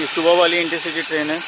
ये सुबह वाली इंटरसिटी ट्रेन है।